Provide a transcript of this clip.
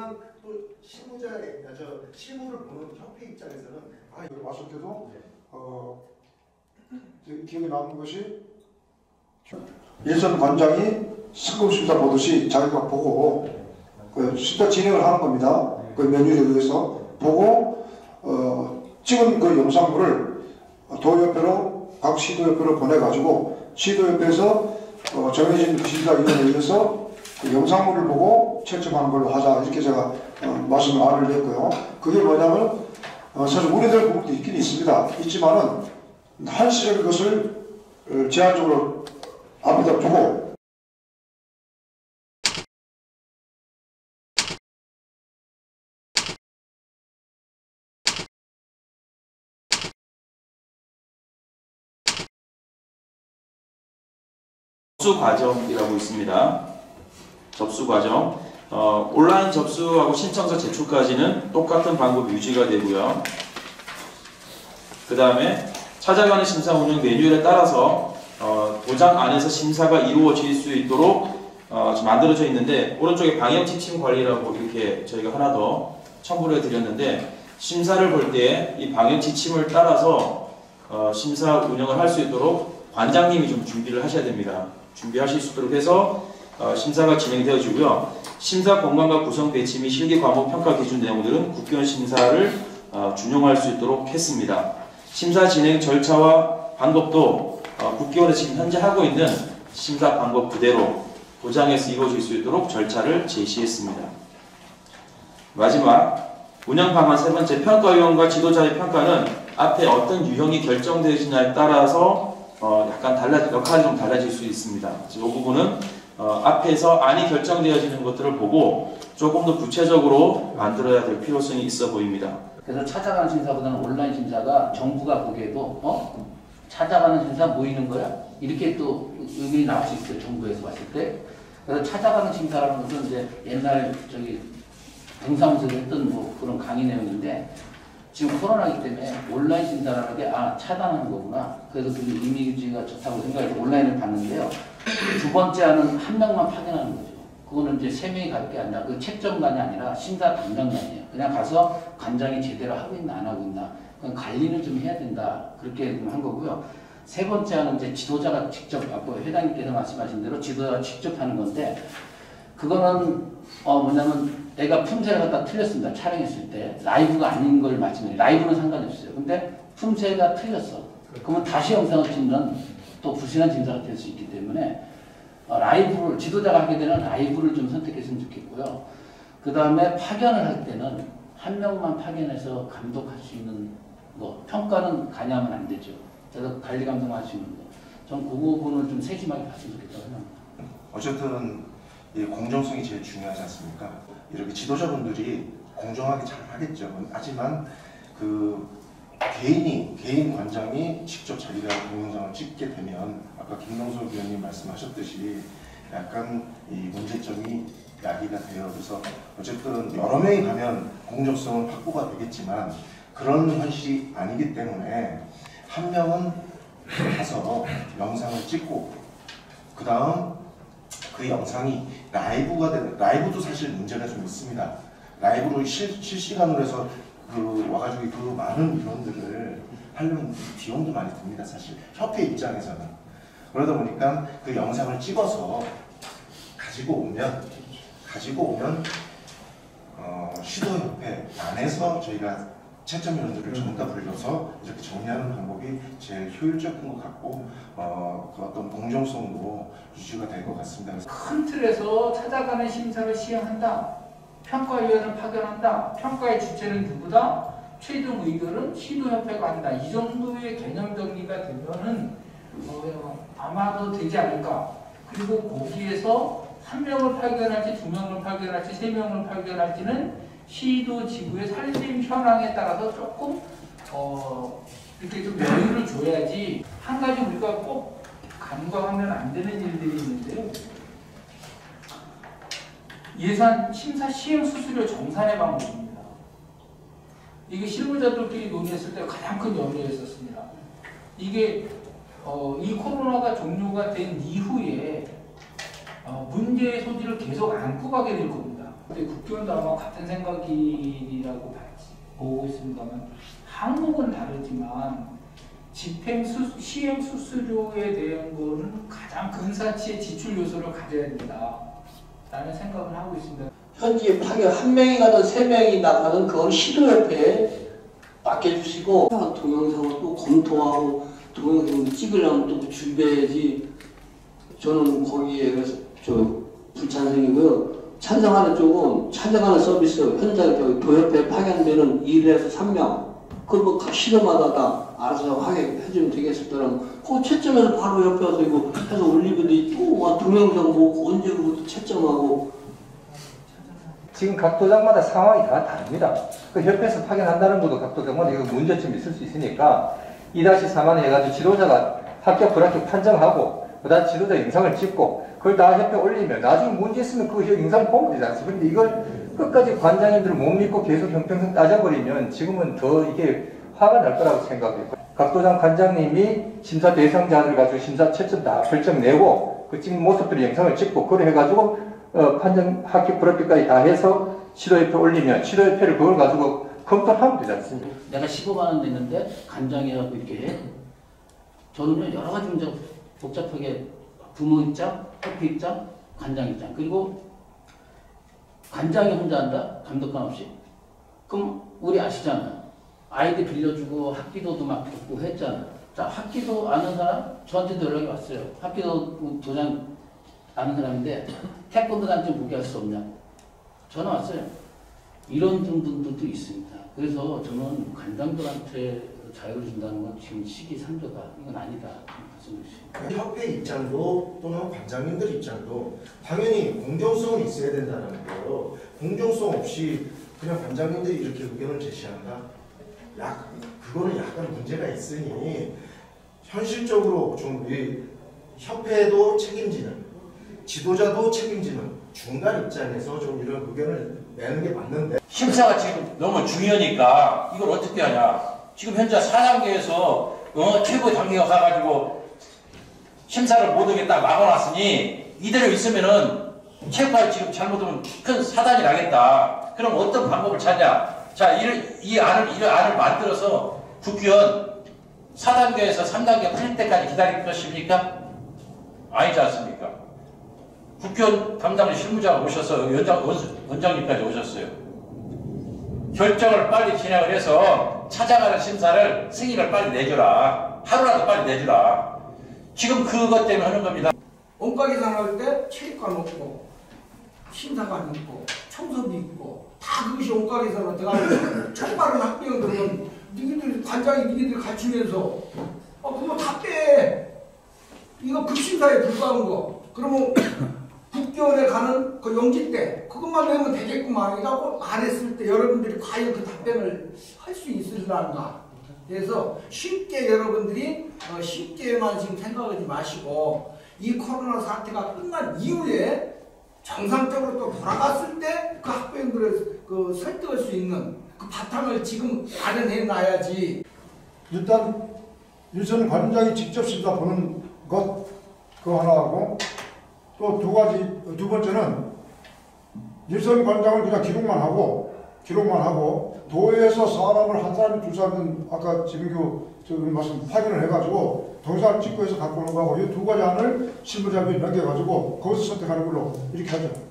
하지만 또 실무자의 아, 저 실무를 보는 협회 입장에서는 아 여기 왔을 때도 어, 기- 기억에 남는 것이 예선 관장이 승급 심사 보듯이 자기가 보고 그 심사 진행을 하는 겁니다. 그 메뉴에 의해서 보고 어, 찍은 그 영상물을 도협회로 각 시도협회로 보내가지고 시도협회에서 어, 정해진 심사위원회에 의해서 그 영상물을 보고 채점하는 걸로 하자 이렇게 제가 어, 말씀을 안을 냈고요. 그게 뭐냐면 어, 사실 우려될 부분도 있긴 있습니다. 있지만은 한시적인 것을 어, 제한적으로 앞에다 두고 접수 과정이라고 있습니다. 접수 과정. 어, 온라인 접수하고 신청서 제출까지는 똑같은 방법 유지가 되고요. 그 다음에 찾아가는 심사 운영 매뉴얼에 따라서 어, 도장 안에서 심사가 이루어질 수 있도록 어, 만들어져 있는데 오른쪽에 방역 지침 관리라고 이렇게 저희가 하나 더 첨부를 해드렸는데 심사를 볼 때 이 방역 지침을 따라서 어, 심사 운영을 할 수 있도록 관장님이 좀 준비를 하셔야 됩니다. 준비하실 수 있도록 해서 어, 심사가 진행되어지고요. 심사 공간과 구성 배치 및 실기 과목 평가 기준 내용들은 국회의원 심사를 어, 준용할 수 있도록 했습니다. 심사 진행 절차와 방법도 어, 국회의원에서 지금 현재 하고 있는 심사 방법 그대로 도장에서 이루어질 수 있도록 절차를 제시했습니다. 마지막 운영 방안 세 번째 평가위원과 지도자의 평가는 앞에 어떤 유형이 결정되느냐에 따라서 어, 약간 달라 역할이 좀 달라질 수 있습니다. 이 부분은 어, 앞에서 안이 결정되어지는 것들을 보고 조금 더 구체적으로 만들어야 될 필요성이 있어 보입니다. 그래서 찾아가는 심사보다는 온라인 심사가 정부가 보기에도 어? 찾아가는 심사 모이는 거야? 이렇게 또 의견이 나올 수 있어요 정부에서 봤을 때. 그래서 찾아가는 심사라는 것은 이제 옛날 저기 동사무소에서 했던 뭐 그런 강의 내용인데 지금 코로나기 때문에 온라인 심사라는 게 아 차단하는 거구나. 그래서 그게 이미지가 좋다고 생각해서 온라인을 봤는데요 두 번째 하는 한 명만 파견하는 거죠 그거는 이제 세 명이 갈 게 아니라 그 채점관이 아니라 심사 담당관이에요. 그냥 가서 관장이 제대로 하고 있나 안 하고 있나 그건 관리를 좀 해야 된다 그렇게 좀한 거고요. 세 번째는 이제 지도자가 직접 아까 회장님께서 말씀하신 대로 지도자가 직접 하는 건데 그거는 어 뭐냐면 내가 품새를 갖다 틀렸습니다. 촬영했을 때 라이브가 아닌 걸 말씀해요. 라이브는 상관이 없어요. 근데 품새가 틀렸어. 그러면 다시 영상을 찍는 또 불신한 진사가 될 수 있기 때문에 어, 라이브를 지도자가 하게 되는 라이브를 좀 선택했으면 좋겠고요. 그 다음에 파견을 할 때는 한 명만 파견해서 감독할 수 있는 거 평가는 가냐면 안 되죠. 그래서 관리 감독할 수 있는 거. 전 그 부분을 좀 세심하게 봤으면 좋겠다고 생각합니다. 어쨌든 이 공정성이 제일 중요하지 않습니까? 이렇게 지도자분들이 공정하게 잘 하겠죠. 하지만 그 개인이 개인 관장이 직접 자기가 동영상을 찍게 되면 아까 김동석 위원님 말씀하셨듯이 약간 이 문제점이 야기가 돼요. 그래서 어쨌든 여러 명이 가면 공정성은 확보가 되겠지만 그런 현실이 아니기 때문에 한 명은 가서 영상을 찍고 그 다음 그 영상이 라이브가 되는 라이브도 사실 문제가 좀 있습니다. 라이브로 실, 실시간으로 해서 그 와가지고 그 많은 인원들을 하려면 비용도 많이 듭니다. 사실 협회 입장에서는 그러다 보니까 그 영상을 찍어서 가지고 오면 가지고 오면 어, 시도협회 안에서 저희가 채점 위원들을 전부 다 불러서 이렇게 정리하는 방법이 제일 효율적인 것 같고 어, 그 어떤 공정성도 유지가 될 것 같습니다. 그래서 큰 틀에서 찾아가는 심사를 시행한다. 평가위원을 파견한다. 평가의 주체는 누구다? 최종 의결은 시도협회가 한다. 이 정도의 개념 정리가 되면은 어, 아마도 되지 않을까. 그리고 거기에서 한 명을 파견할지 두 명을 파견할지 세 명을 파견할지는 시도 지구의 살림 현황에 따라서 조금 어, 이렇게 좀 여유를 줘야지 한 가지 우리가 꼭 간과하면 안 되는 일들이 있는데요. 예산 심사 시행 수수료 정산의 방법입니다. 이게 실무자들끼리 논의했을 때 가장 큰 염려였었습니다. 이게 어, 이 코로나가 종료가 된 이후에 어, 문제의 소지를 계속 안고 가게 될 겁니다. 근데 국교원도 아마 같은 생각이라고. 보고 있습니다만 항목은 다르지만 집행 수, 시행 수수료에 대한 거는 가장 근사치의 지출 요소를 가져야 된다. 라는 생각을 하고 있습니다. 현재 파견 한 명이 가든 세 명이 나가든 그건 시도협회에 맡겨주시고 동영상을 또 검토하고 동영상을 찍으려면 또 준비해야지 저는 거기에 저 불찬성이고요. 찬성하는 쪽은 찬성하는 서비스 현장 저기 도협회 파견되는 1에서 3명 그뭐 각 시도마다 다 알아서 하게 해주면 되겠었더라면 그 채점에서 바로 옆에 와서 이거 해서 올리더니 또 동영상 보고 언제부터 채점하고 지금 각 도장마다 상황이 다 다릅니다. 그 협회에서 파견한다는 것도 각 도장마다 이거 문제점이 있을 수 있으니까 2-4만 해가지고 지도자가 합격 불합격 판정하고 그다음 지도자 영상을 찍고 그걸 다 협회 올리면 나중에 문제 있으면 그 영상 보면 되지 않습니까? 근데 이걸 끝까지 관장님들 못 믿고 계속 형평성 따져버리면 지금은 더 이게 화가 날 거라고 생각해요. 각 도장 관장님이 심사 대상자들 가지고 심사 채점 다 결정 내고 그 찍은 모습들을 영상을 찍고 그래 해가지고 어, 판정 합격 불합격까지 다 해서 시도협회 올리면 시도협회를 그걸 가지고 검토하면 되지 않습니까? 내가 15만 원 냈는데 간장이라고 이렇게 해. 저는 여러 가지 문제가 복잡하게 부모 입장, 협회 입장, 간장 입장 그리고 간장이 혼자 한다? 감독관 없이? 그럼 우리 아시잖아요. 아이들 빌려주고 학기도도 막 듣고 했잖아요. 자, 학기도 아는 사람? 저한테도 연락이 왔어요. 학기도 도장 아는 사람인데 태권도단 좀 보게 할수 없냐? 전화 왔어요. 이런 분들도 있습니다. 그래서 저는 관장들한테 자유를 준다는 건 지금 시기상조다. 이건 아니다. 주시죠. 협회 입장도 또는 관장님들 입장도 당연히 공정성은 있어야 된다는 거예요. 공정성 없이 그냥 관장님들이 이렇게 의견을 제시한다? 약, 그거는 약간 문제가 있으니 현실적으로 좀이 협회도 책임지는 지도자도 책임지는 중간 입장에서 좀 이런 의견을 내는 게 맞는데 심사가 지금 너무 중요하니까 이걸 어떻게 하냐. 지금 현재 4단계에서 어, 최고 단계가 가가지고 심사를 못 하겠다 막아놨으니 이대로 있으면은 체육관이 지금 잘못하면 큰 사단이 나겠다. 그럼 어떤 방법을 찾냐. 자, 이를, 이 안을, 이 안을 만들어서 국회의원 4단계에서 3단계 풀릴 때까지 기다릴 것입니까? 아니지 않습니까? 국회의원 담당 실무자가 오셔서 원장, 원- 원장님까지 오셨어요. 결정을 빨리 진행을 해서 찾아가는 심사를 승인을 빨리 내줘라. 하루라도 빨리 내주라. 지금 그것 때문에 하는 겁니다. 원가 계산할 때 체육관 없고 심사관 있고 청소비 있고 다 그것이 원가 계산으로 들어가는 총바른 학병들은 니희들 관장이 니희들 갖추면서 어 그거 다 빼. 이거 급심사에 불과한 거. 그러면 국교원에 가는 그 용지 때 그것만 내면 되겠구만 이라고 말했을 때 여러분들이 과연 그 답변을 할 수 있으려는가. 그래서 쉽게 여러분들이 어, 쉽게만 지금 생각하지 마시고 이 코로나 사태가 끝난 이후에 정상적으로 또 돌아갔을 때 그 학부형들을 그 설득할 수 있는 그 바탕을 지금 마련해 놔야지. 일단 유선 관장이 직접 심사 보는 것 그거 하나하고 또 두 가지 두 번째는 유선 관장은 그냥 기록만 하고 기록만 하고 도에서 사람을 한 사람이 두 사람은 아까 지민규 저기 말씀 확인을 해가지고 동영상을 찍고 해서 갖고 오는 거하고 이 두 가지 안을 신부장이 남겨가지고 거기서 선택하는 걸로 이렇게 하죠.